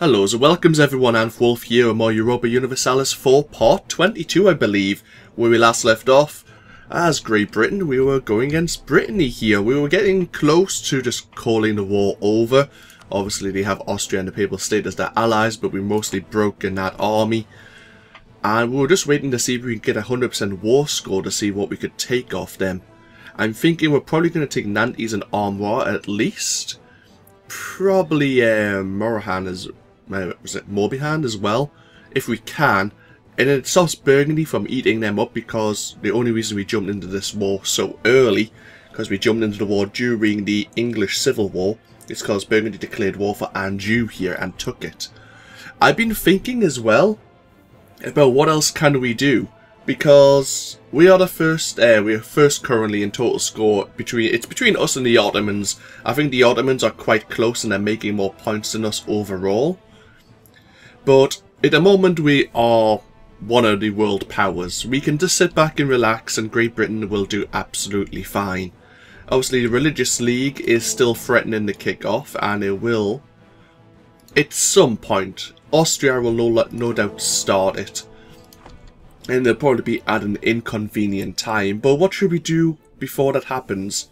Hello, so welcomes everyone, AnthWolf here with more Europa Universalis 4 Part 22, I believe, where we last left off. As Great Britain, we were going against Brittany here. We were getting close to just calling the war over. Obviously, they have Austria and the Papal State as their allies, but we mostly broke in that army. And we were just waiting to see if we could get a 100% war score to see what we could take off them. I'm thinking we're probably going to take Nantes and Armor at least. Probably uh, Morahan as was it Morbihan as well, if we can. And it stops Burgundy from eating them up because the only reason we jumped into this war so early, because we jumped into the war during the English Civil War, is because Burgundy declared war for Anjou here and took it. I've been thinking as well about what else can we do because we are the first uh, we are first currently in total score between it's between us and the Ottomans. I think the Ottomans are quite close and they're making more points than us overall. But at the moment we are one of the world powers. We can just sit back and relax and Great Britain will do absolutely fine. Obviously the Religious League is still threatening to kick off and it will at some point. Austria will no, no doubt start it. And they'll probably be at an inconvenient time. But what should we do before that happens?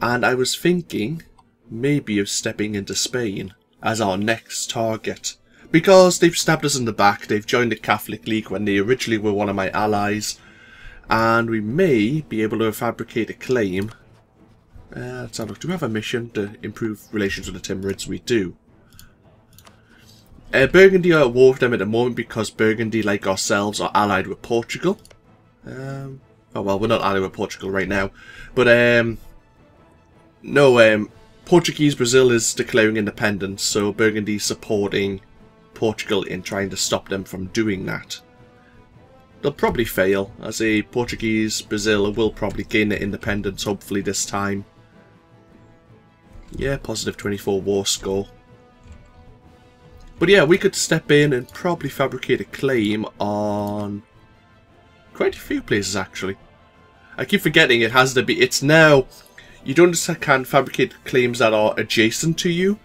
And I was thinking maybe of stepping into Spain as our next target because they've stabbed us in the back, they've joined the Catholic League when they originally were one of my allies, and we may be able to fabricate a claim. Uh, let's have a look. Do we have a mission to improve relations with the Timurids? We do. Uh, Burgundy are at war with them at the moment because Burgundy, like ourselves, are allied with Portugal. Um, oh well, we're not allied with Portugal right now. But, um, no, um, Portuguese Brazil is declaring independence, so Burgundy supporting Portugal in trying to stop them from doing that. They'll probably fail, as a Portuguese Brazil will probably gain their independence hopefully this time. Yeah, positive 24 war score. But yeah, we could step in and probably fabricate a claim on quite a few places actually. I keep forgetting it has to be, it's now, you don't just can fabricate claims that are adjacent to you,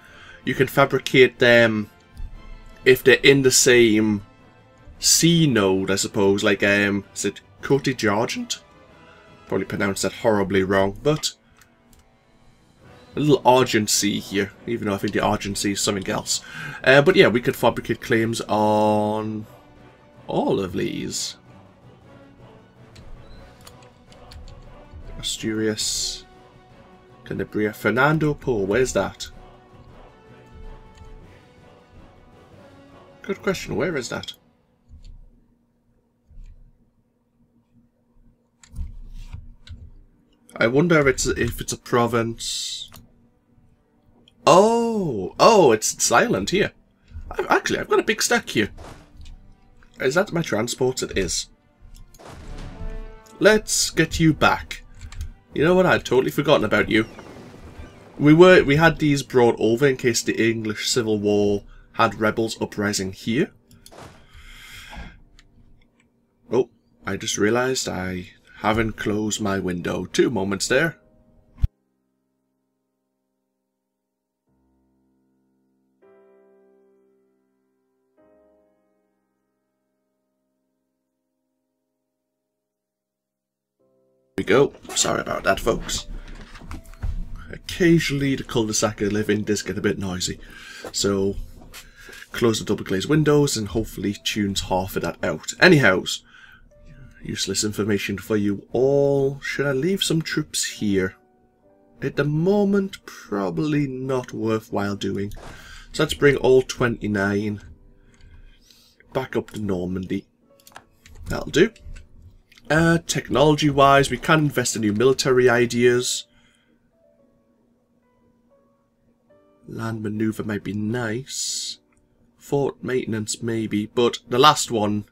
you can fabricate them if they're in the same C node, I suppose, like, um, is it Cote d'Argent? Probably pronounced that horribly wrong, but a little Argent C here, even though I think the Argent C is something else. Uh, but yeah, we could fabricate claims on all of these. Asturias, Cantabria, Fernando Po, where's that? Good question. Where is that? I wonder if it's if it's a province. Oh, oh, it's silent here. I've, actually, I've got a big stack here. Is that my transport? It is. Let's get you back. You know what? I'd totally forgotten about you. We were we had these brought over in case the English Civil War had rebels uprising here. Oh, I just realized I haven't closed my window. Two moments there. we go. Sorry about that, folks. Occasionally the cul-de-sac I live in does get a bit noisy. So close the double glazed windows and hopefully tunes half of that out. Anyhows, useless information for you all. Should I leave some troops here? At the moment, probably not worthwhile doing. So let's bring all 29 back up to Normandy. That'll do. Uh, Technology-wise, we can invest in new military ideas. Land maneuver might be nice. Fort maintenance, maybe. But the last one,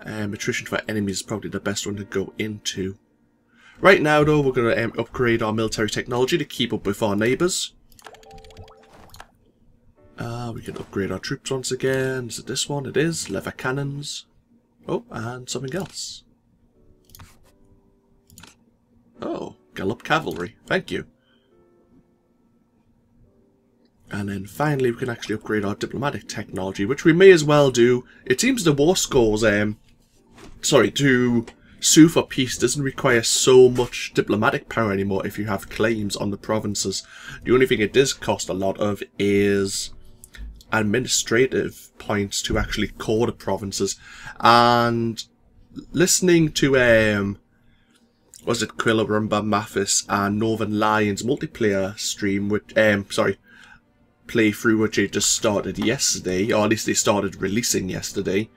um, attrition for enemies is probably the best one to go into. Right now, though, we're going to um, upgrade our military technology to keep up with our neighbours. Uh, we can upgrade our troops once again. Is it this one? It is. Lever cannons. Oh, and something else. Oh, Gallop Cavalry. Thank you. And then finally we can actually upgrade our diplomatic technology, which we may as well do. It seems the war scores, um, sorry, to sue for peace doesn't require so much diplomatic power anymore if you have claims on the provinces. The only thing it does cost a lot of is administrative points to actually call the provinces. And listening to, um, was it Quillarumba, Mathas and Northernlion's multiplayer stream, which, um, sorry, playthrough which they just started yesterday, or at least they started releasing yesterday.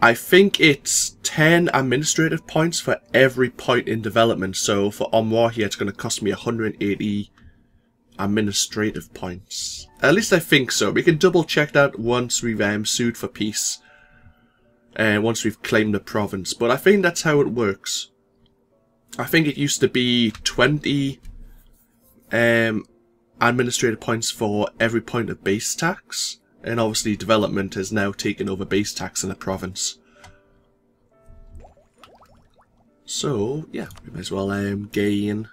I think it's 10 administrative points for every point in development. So for Omwa here, it's going to cost me 180 administrative points. At least I think so. We can double check that once we've um, sued for peace. And uh, once we've claimed the province. But I think that's how it works. I think it used to be 20 um, administrative points for every point of base tax. And obviously development has now taken over base tax in the province. So, yeah, we might as well um, gain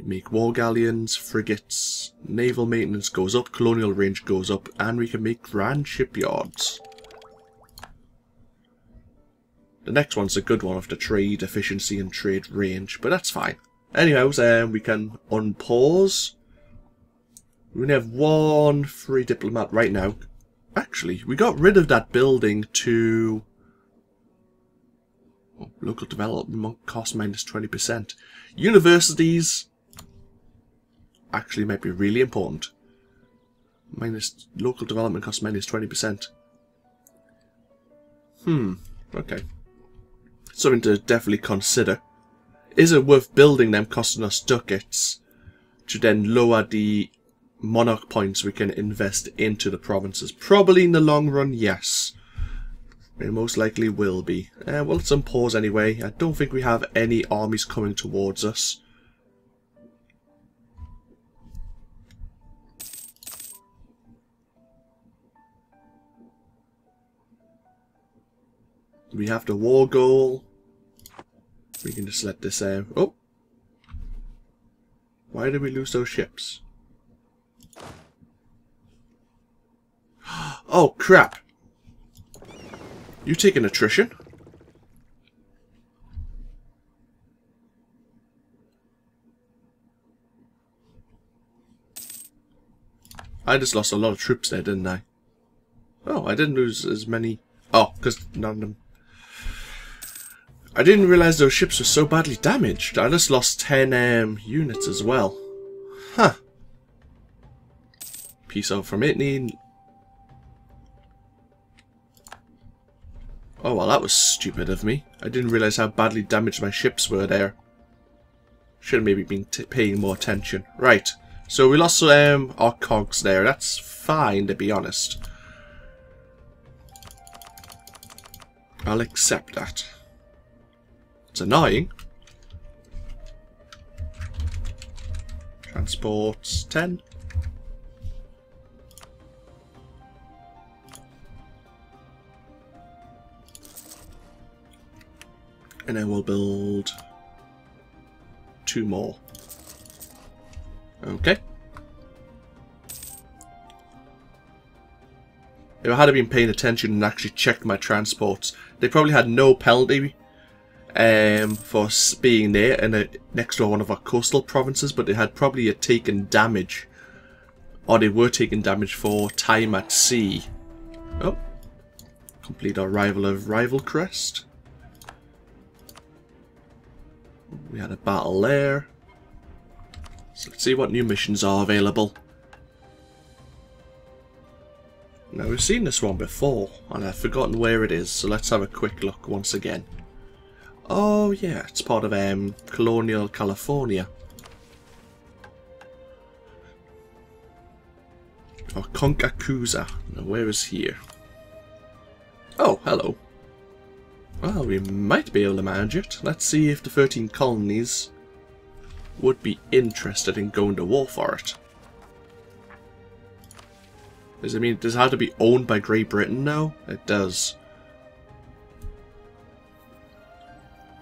make war galleons, frigates, naval maintenance goes up, colonial range goes up, and we can make grand shipyards. The next one's a good one the trade efficiency and trade range, but that's fine. Anyways, um, we can unpause. We only have one free diplomat right now. Actually, we got rid of that building to... Oh, local development cost minus 20%. Universities actually might be really important. Minus local development cost minus 20%. Hmm, okay. Something to definitely consider. Is it worth building them costing us ducats to then lower the monarch points we can invest into the provinces? Probably in the long run, yes. It most likely will be. Uh, well, let's unpause anyway. I don't think we have any armies coming towards us. We have the war goal. We can just let this out. Oh! Why did we lose those ships? Oh, crap! You taking attrition? I just lost a lot of troops there, didn't I? Oh, I didn't lose as many... Oh, because none of them I didn't realise those ships were so badly damaged. I just lost 10 um, units as well. Huh. Peace out from Italy. Oh, well, that was stupid of me. I didn't realise how badly damaged my ships were there. Should have maybe been paying more attention. Right. So we lost um, our cogs there. That's fine, to be honest. I'll accept that. It's annoying. Transports 10. And then we'll build two more. Okay. If I had been paying attention and actually checked my transports, they probably had no penalty um, for being there uh, next to one of our coastal provinces, but they had probably taken damage, or they were taking damage for time at sea. Oh, complete our rival of Rival Crest. We had a battle there. So let's see what new missions are available. Now we've seen this one before, and I've forgotten where it is, so let's have a quick look once again. Oh yeah, it's part of um, Colonial California. Or Concacuza. Now where is here? Oh, hello. Well, we might be able to manage it. Let's see if the 13 colonies would be interested in going to war for it. Does it mean, does it have to be owned by Great Britain now? It does.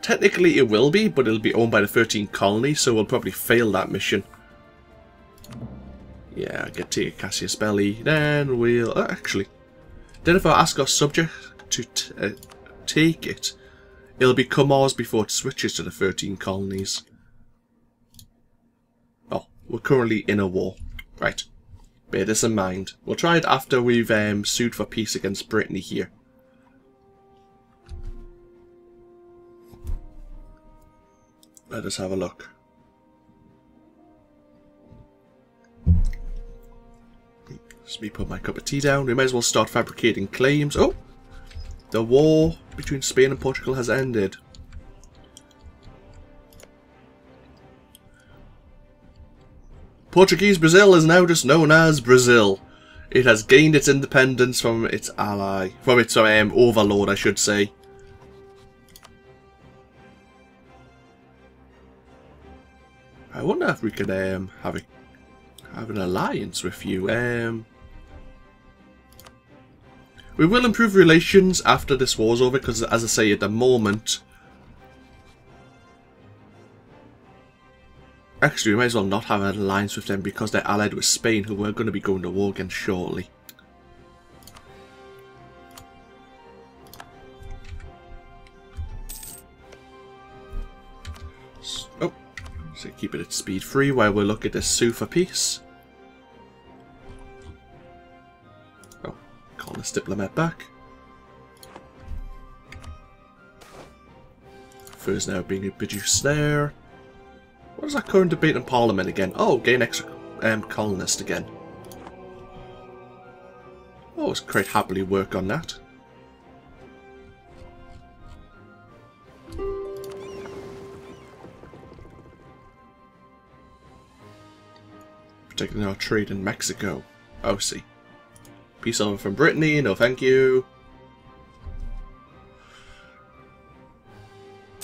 Technically it will be, but it'll be owned by the 13 colony, so we'll probably fail that mission. Yeah, get to casus belli, then we'll... Uh, actually, then if I ask our subject to uh, take it, it'll become ours before it switches to the 13 colonies. Oh, we're currently in a war. Right. Bear this in mind. We'll try it after we've um, sued for peace against Brittany here. Let us have a look. Let me put my cup of tea down. We might as well start fabricating claims. Oh! The war between Spain and Portugal has ended. Portuguese Brazil is now just known as Brazil. It has gained its independence from its ally, from its um, overlord, I should say. I wonder if we could um, have a have an alliance with you. Um, we will improve relations after this war's over, because as I say, at the moment... Actually, we may as well not have an alliance with them because they're allied with Spain, who we're going to be going to war against shortly. Oh, so keep it at speed 3 while we look at this sue for this diplomat back. Furs now being produced there. What is that current debate in Parliament again? Oh, gain extra um, colonist again. Oh, let's quite happily work on that. Protecting our trade in Mexico. Oh, see. Peace offer from Brittany, no thank you.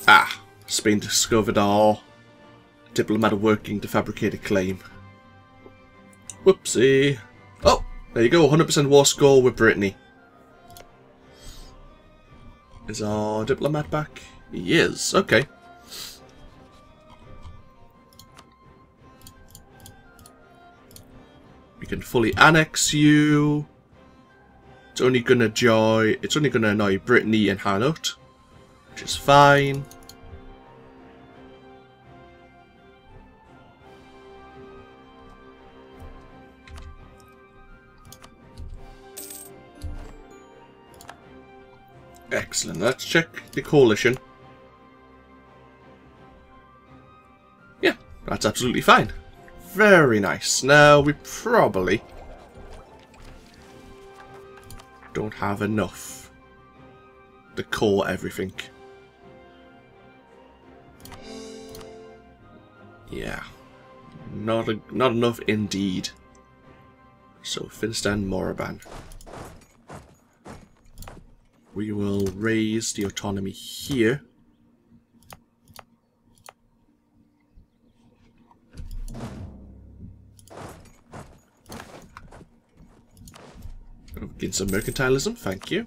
Ah, Spain discovered our diplomat working to fabricate a claim. Whoopsie. Oh, there you go, 100% war score with Brittany. Is our diplomat back? He is, okay. We can fully annex you. It's only gonna joy. It's only gonna annoy Brittany and Hainaut, which is fine. Excellent. Let's check the coalition. Yeah, that's absolutely fine. Very nice. Now, we probably don't have enough to core everything. Yeah, not a, not enough indeed. So Finstan Moraban. We will raise the autonomy here. Some mercantilism, thank you.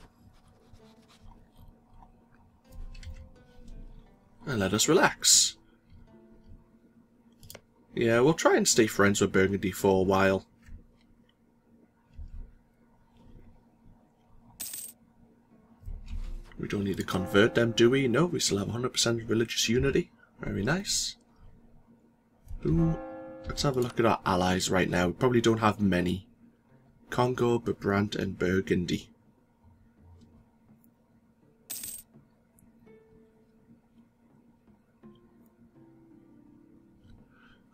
And let us relax. Yeah, we'll try and stay friends with Burgundy for a while. We don't need to convert them, do we? No, we still have 100% religious unity. Very nice. Ooh, let's have a look at our allies right now. We probably don't have many. Congo, Brabant and Burgundy.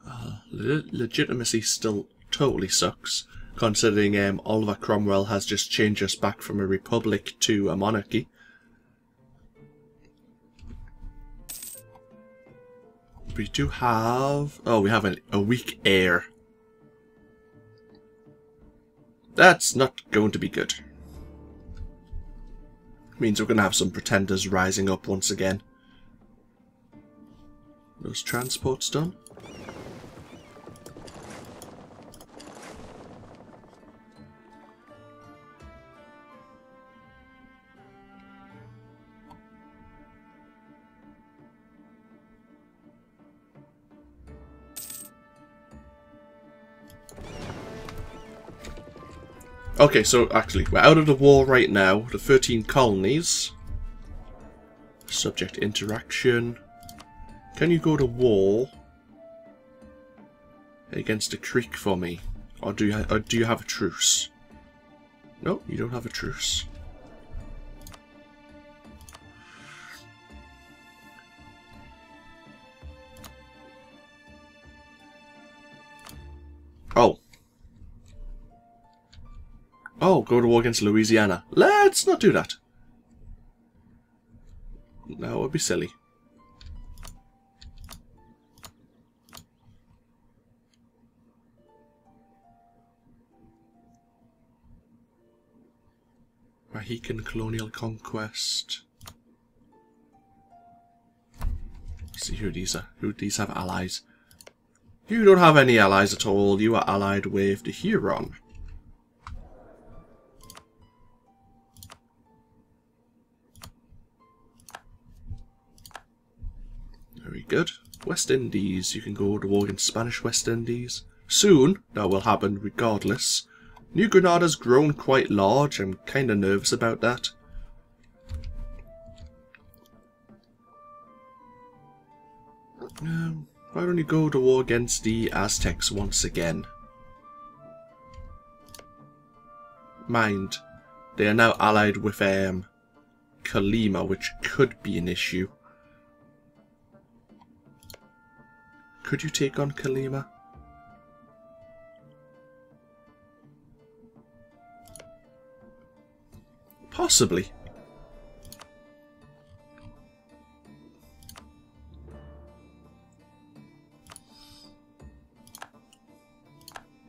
Uh, le legitimacy still totally sucks, considering um, Oliver Cromwell has just changed us back from a republic to a monarchy. We do have... Oh, we have a, a weak heir. That's not going to be good. Means we're going to have some pretenders rising up once again. Those transports done. Okay, so actually, we're out of the war right now. The 13 colonies. Subject interaction. Can you go to war against the creek for me? Or do you, or do you have a truce? No, you don't have a truce. Oh, go to war against Louisiana. Let's not do that. That would be silly. Mohican colonial conquest. Let's see who these are. Who these have allies? You don't have any allies at all. You are allied with the Huron. Very good. West Indies. You can go to war against Spanish West Indies. Soon, that will happen regardless. New Granada's grown quite large. I'm kind of nervous about that. Um, why don't you go to war against the Aztecs once again? Mind, they are now allied with um, Colima, which could be an issue. Could you take on Kalima? Possibly.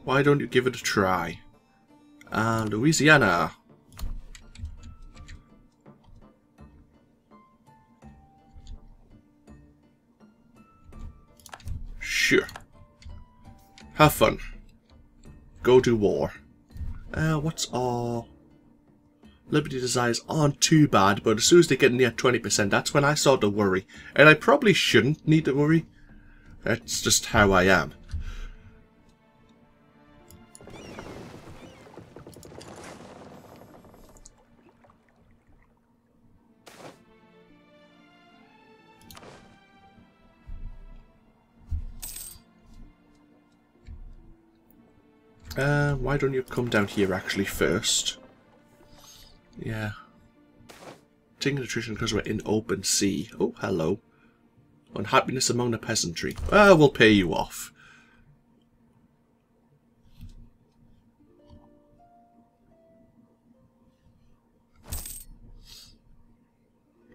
Why don't you give it a try? Uh, Louisiana. Sure. Have fun. Go to war. Uh, what's all? Liberty desires aren't too bad, but as soon as they get near 20%, that's when I start to worry. And I probably shouldn't need to worry. That's just how I am. Uh, why don't you come down here actually first? Yeah. Taking attrition because we're in open sea. Oh, hello. Unhappiness among the peasantry. Well, we'll pay you off.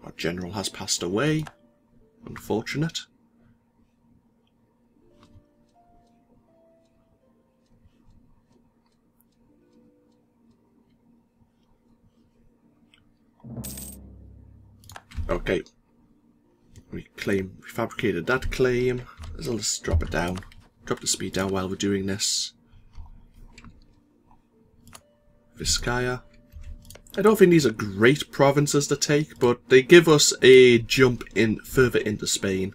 Our general has passed away. Unfortunate. Okay. We claim, we fabricated that claim. Let's drop it down. Drop the speed down while we're doing this. Vizcaya. I don't think these are great provinces to take, but they give us a jump in further into Spain.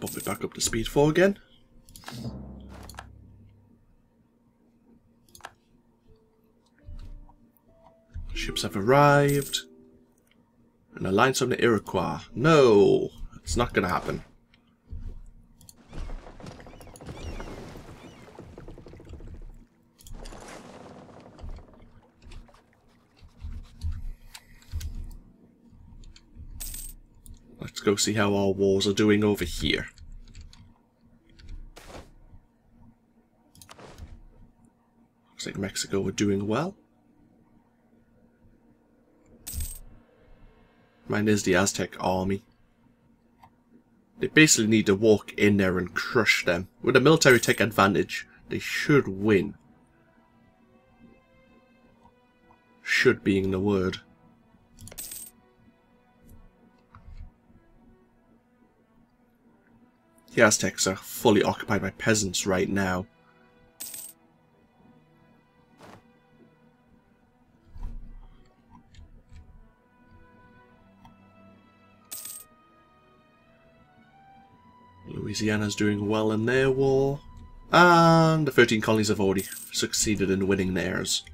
Pop it back up to speed 4 again. Ships have arrived. An alliance on the Iroquois. No, it's not going to happen. Let's go see how our wars are doing over here. Looks like Mexico are doing well. Mine is the Aztec army. They basically need to walk in there and crush them. With the military take advantage, they should win. Should being the word. The Aztecs are fully occupied by peasants right now. Louisiana's doing well in their war. And the 13 colonies have already succeeded in winning theirs.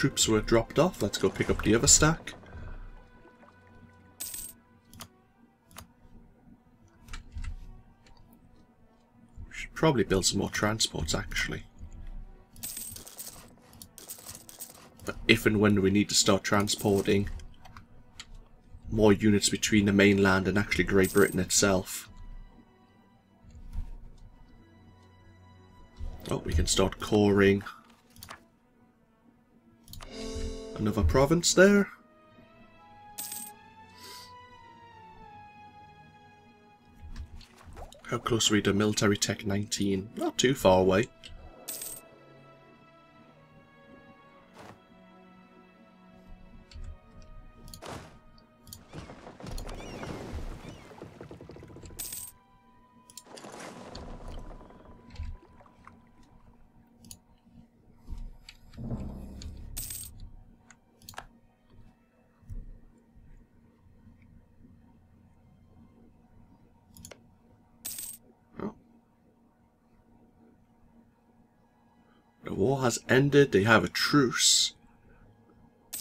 Troops were dropped off. Let's go pick up the other stack. We should probably build some more transports actually. But if and when we need to start transporting more units between the mainland and actually Great Britain itself. Oh, we can start coring Another province there. How close are we to military tech 19? Not too far away. Has ended, they have a truce.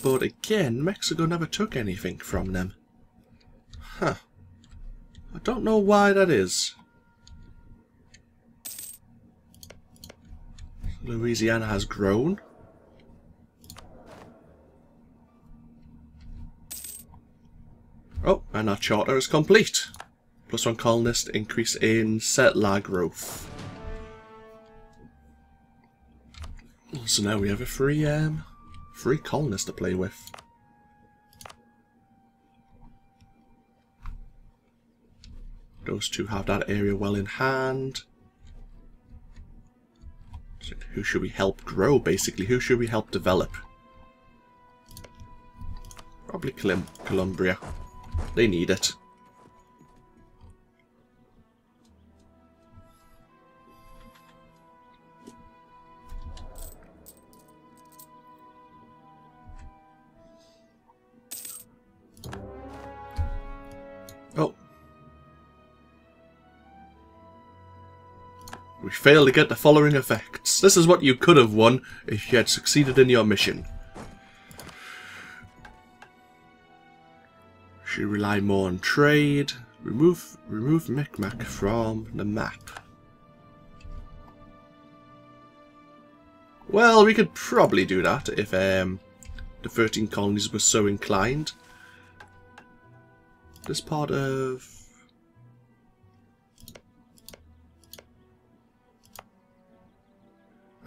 But again, Mexico never took anything from them. Huh. I don't know why that is. Louisiana has grown. Oh, and our charter is complete. Plus one colonist increase in settler growth. So now we have a free, um, free colonist to play with. Those two have that area well in hand. So who should we help grow, basically? Who should we help develop? Probably Colum Columbria. They need it. We fail to get the following effects. This is what you could have won if you had succeeded in your mission. Should rely more on trade. Remove remove Micmac from the map. Well, we could probably do that if um, the 13 colonies were so inclined. This part of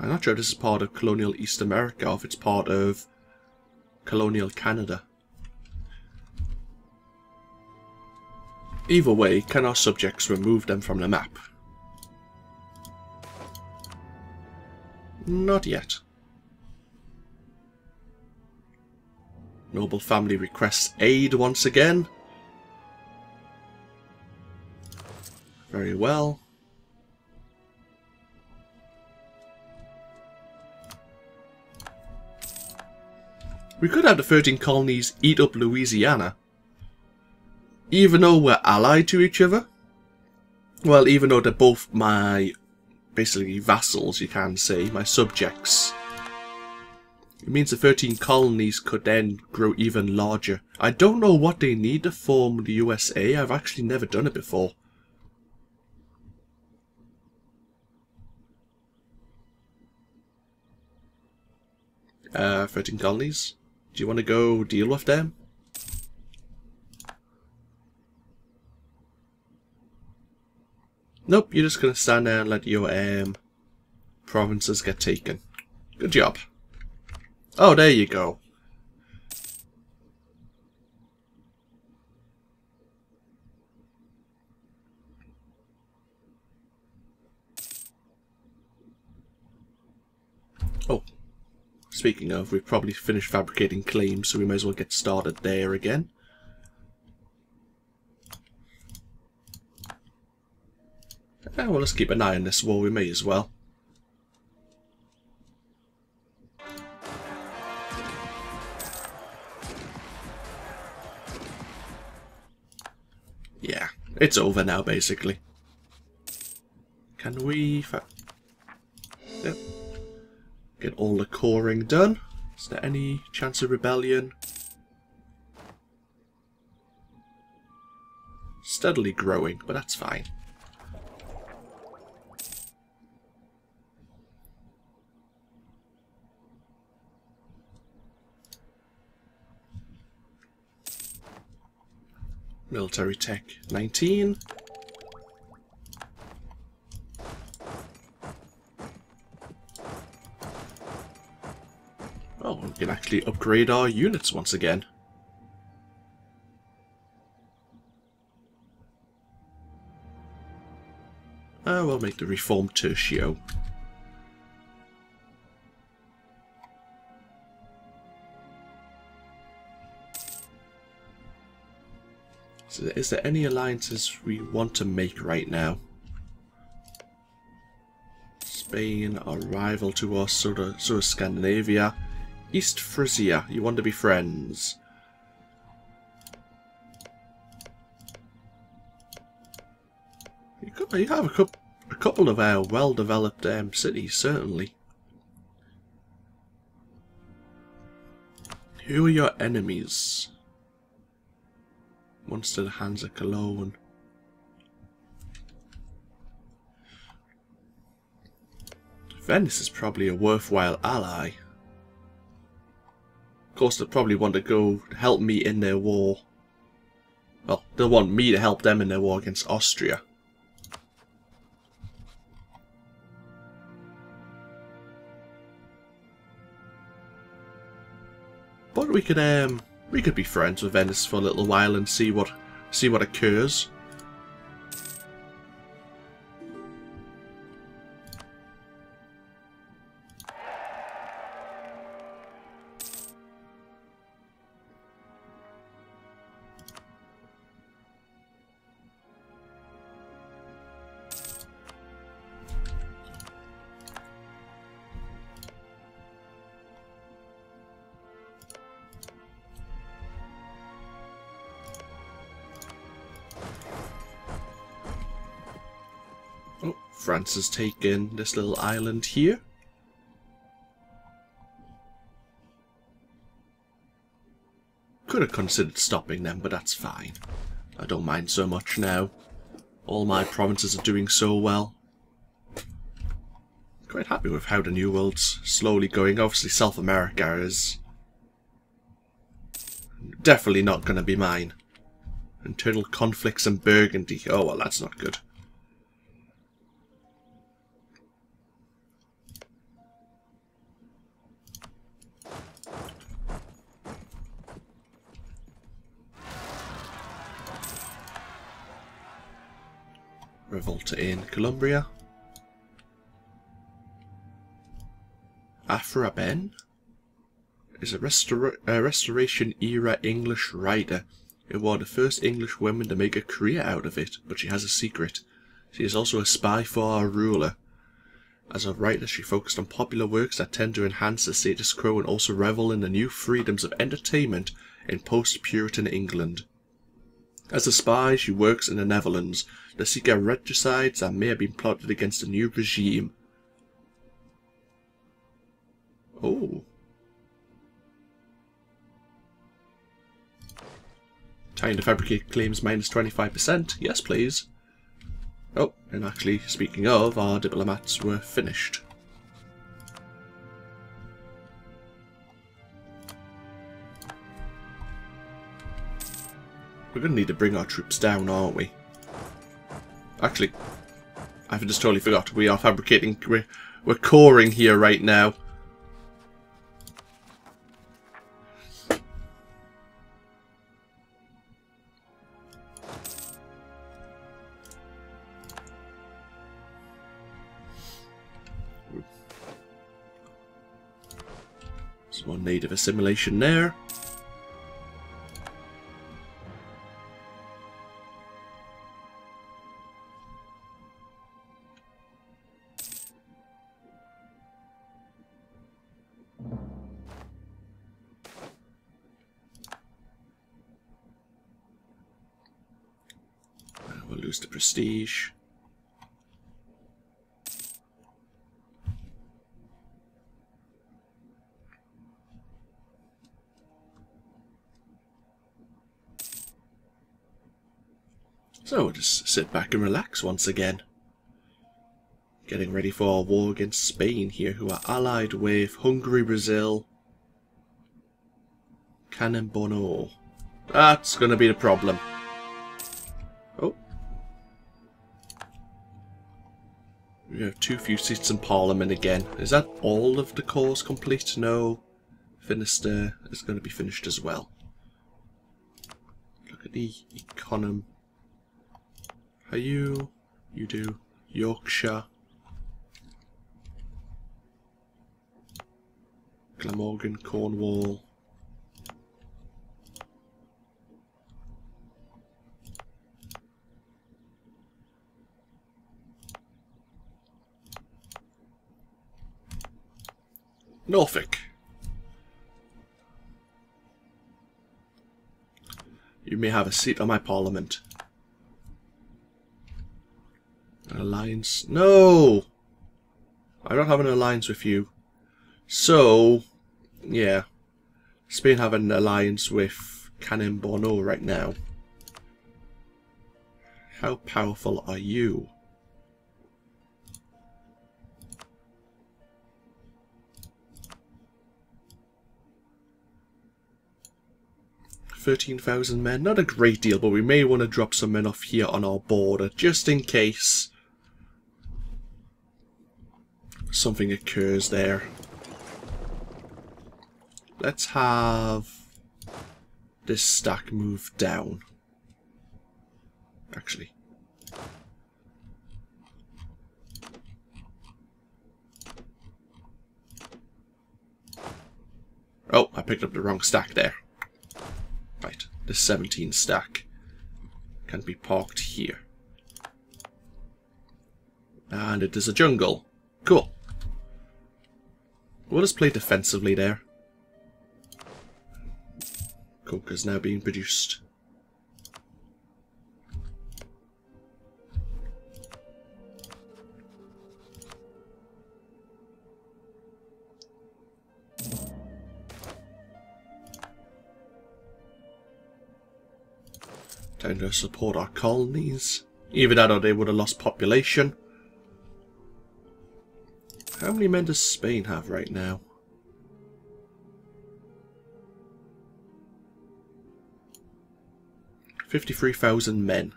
I'm not sure if this is part of colonial East America or if it's part of colonial Canada. Either way, can our subjects remove them from the map? Not yet. Noble family requests aid once again. Very well. We could have the 13 colonies eat up Louisiana. Even though we're allied to each other. Well, even though they're both my, basically, vassals, you can say, my subjects. It means the 13 colonies could then grow even larger. I don't know what they need to form the USA. I've actually never done it before. Uh, 13 colonies. Do you want to go deal with them? Nope, you're just going to stand there and let your um, provinces get taken. Good job. Oh, there you go. Oh, Speaking of, we've probably finished fabricating claims, so we may as well get started there again. Eh, well, let's keep an eye on this war. We may as well. Yeah, it's over now, basically. Can we... Yep. Get all the coring done. Is there any chance of rebellion? Steadily growing, but that's fine. Military Tech 19. Actually upgrade our units once again. Uh, we'll make the Reformed Tercio. So is there any alliances we want to make right now? Spain, a rival to us, sort of, sort of Scandinavia. East Frisia, you want to be friends. You, could, you have a, couple, a couple of our well-developed um, cities, certainly. Who are your enemies? Münster of Cologne. Venice is probably a worthwhile ally. Of course, they'll probably want to go help me in their war. Well, they'll want me to help them in their war against Austria. But we could um we could be friends with Venice for a little while and see what see what occurs. Has taken this little island here. Could have considered stopping them, but that's fine. I don't mind so much now. All my provinces are doing so well. Quite happy with how the New World's slowly going. Obviously South America is definitely not going to be mine. Internal conflicts in Burgundy. Oh well, that's not good. Revolta in Columbria. Aphra Behn is a, restora Restoration era English writer who was the first English woman to make a career out of it, but she has a secret. She is also a spy for our ruler. As a writer, she focused on popular works that tend to enhance the status quo and also revel in the new freedoms of entertainment in post-Puritan England. As a spy, she works in the Netherlands, to seek out regicides that may have been plotted against the new regime. Oh. Time to fabricate claims minus 25%. Yes, please. Oh, and actually, speaking of, our diplomats were finished. We're going to need to bring our troops down, aren't we? Actually, I've just totally forgot. We are fabricating. We're, we're coring here right now. Native assimilation there. Prestige. So we'll just sit back and relax once again. Getting ready for our war against Spain here, who are allied with Hungary, Brazil, Kanem Bornu. That's going to be the problem. Oh. We have too few seats in Parliament again. Is that all of the cause complete? No. Finisterre is going to be finished as well. Look at the economy. Are you? You do. Yorkshire. Glamorgan, Cornwall. Norfolk. You may have a seat on my parliament. An alliance? No! I don't have an alliance with you. So, yeah. Spain have an alliance with Kanem Bornu right now. How powerful are you? Thirteen thousand men, not a great deal, but we may want to drop some men off here on our border, just in case something occurs there. Let's have this stack move down. Actually. Oh, I picked up the wrong stack there. Right, the 17 stack can be parked here. And it is a jungle. Cool. We'll just play defensively there. Coke is now being produced. To uh, support our colonies. Even that or they would have lost population. How many men does Spain have right now? Fifty-three thousand men.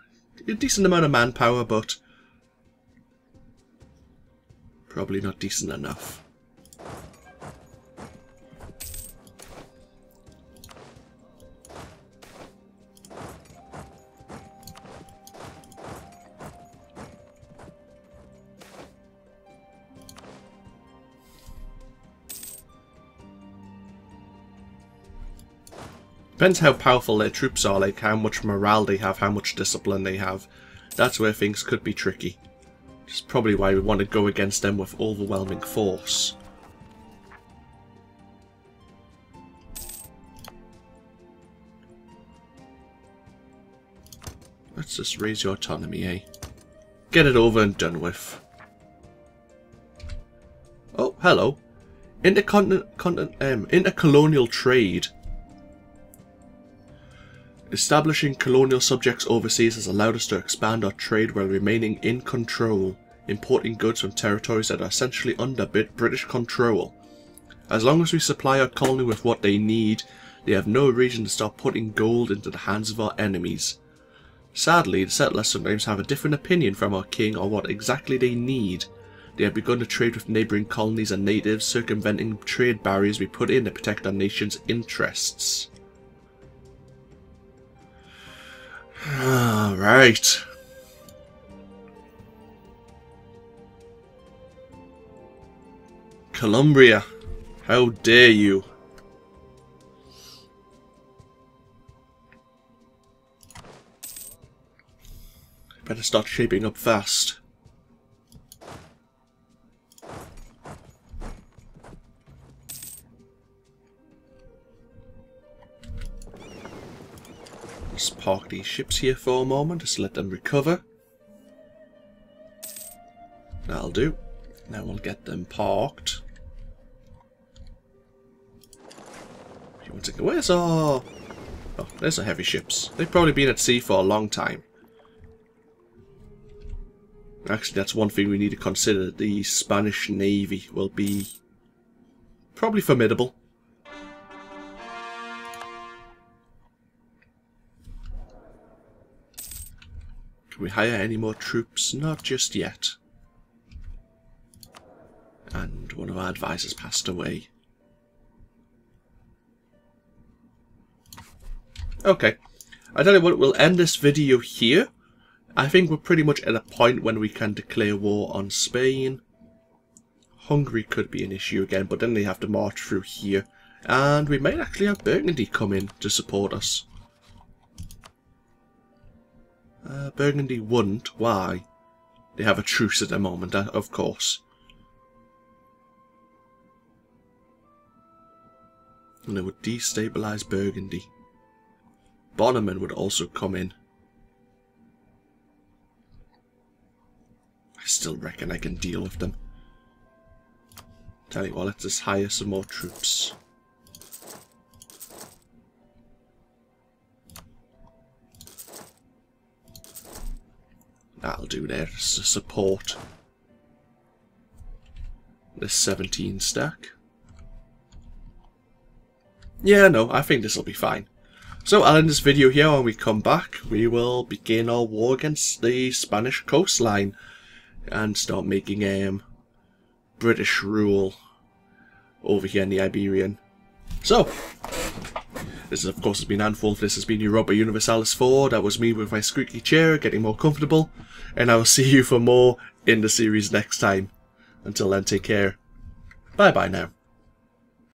A decent amount of manpower, but probably not decent enough. Depends how powerful their troops are, like how much morale they have, how much discipline they have. That's where things could be tricky. It's probably why we want to go against them with overwhelming force. Let's just raise your autonomy, eh? Get it over and done with. Oh, hello. Intercontinent, um, intercolonial trade Establishing colonial subjects overseas has allowed us to expand our trade while remaining in control, importing goods from territories that are essentially under British control. As long as we supply our colony with what they need, they have no reason to stop putting gold into the hands of our enemies. Sadly, the settlers sometimes have a different opinion from our king on what exactly they need. They have begun to trade with neighbouring colonies and natives, circumventing trade barriers we put in to protect our nation's interests. All right. Columbria, how dare you? Better start shaping up fast. Let's park these ships here for a moment, just let them recover. That'll do. Now we'll get them parked. You want to go? Where's our... Oh, there's our heavy ships. They've probably been at sea for a long time. Actually, that's one thing we need to consider. The Spanish Navy will be probably formidable. Can we hire any more troops? Not just yet. And one of our advisors passed away. Okay. I tell you what, we'll end this video here. I think we're pretty much at a point when we can declare war on Spain. Hungary could be an issue again, but then they have to march through here. And we might actually have Burgundy come in to support us. Burgundy wouldn't. Why? They have a truce at the moment, uh, of course. And it would destabilize Burgundy. Bonneman would also come in. I still reckon I can deal with them. Tell you what, let's just hire some more troops. That'll do there to support this 17 stack. Yeah, no, I think this will be fine. So I'll end this video here. When we come back, we will begin our war against the Spanish coastline and start making um, British rule over here in the Iberian. So, this is, of course has been AnthWolf, this has been your Europa Universalis 4, that was me with my squeaky chair, getting more comfortable, and I will see you for more in the series next time. Until then, take care. Bye bye now.